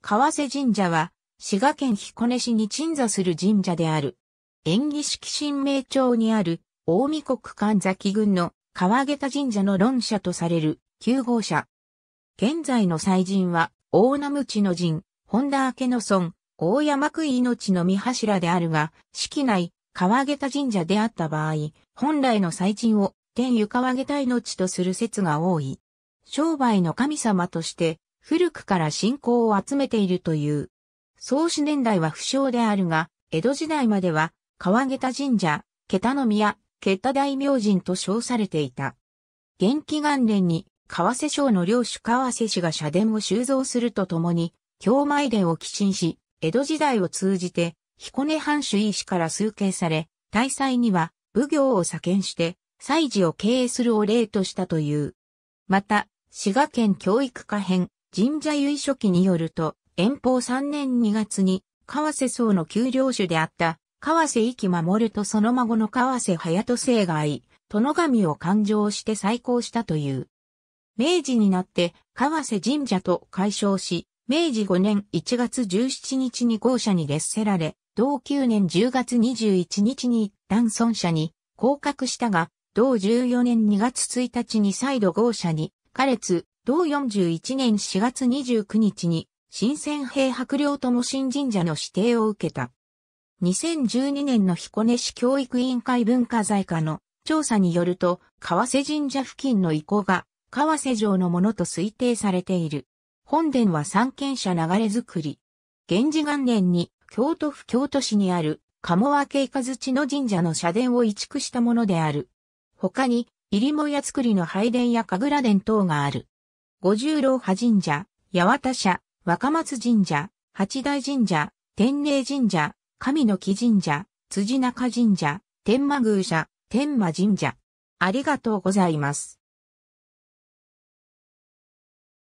川瀬神社は、滋賀県彦根市に鎮座する神社である。縁起式神明町にある、大見国神崎郡の川桁神社の論社とされる9号社。現在の祭神は、大名地の神、本田明の村、大山区命の御柱であるが、式内、川桁神社であった場合、本来の祭神を天湯川桁命とする説が多い。商売の神様として古くから信仰を集めているという。創始年代は不詳であるが、江戸時代までは川桁神社、桁の宮、桁大明神と称されていた。元気元年に川瀬省の領主川瀬氏が社殿を収蔵するとともに、京前殿を寄進し、江戸時代を通じて彦根藩主医師から崇敬され、大祭には奉行を左遷して、祭事を経営するお礼としたという。また、滋賀県教育課編、神社由書記によると、遠方3年2月に、川瀬荘の旧領主であった、川瀬域守とその孫の川瀬隼人生がい、殿神を勘定して再興したという。明治になって、川瀬神社と解消し、明治5年1月17日に校舎に列せられ、同9年10月21日に一旦孫社に降格したが、同14年2月1日に再度号社に、下列、同41年4月29日に、新鮮平白領とも新神社の指定を受けた。2012年の彦根市教育委員会文化財課の調査によると、川瀬神社付近の遺構が川瀬城のものと推定されている。本殿は三軒社流れ作り。源氏元年に京都府京都市にある鴨和慶和地の神社の社殿を移築したものである。他に、入母屋造りの拝殿や神楽殿等がある。五十郎派神社、八幡社、若松神社、八大神社、天寧神社、神の木神社、辻中神社、天満宮社、天満神社。ありがとうございます。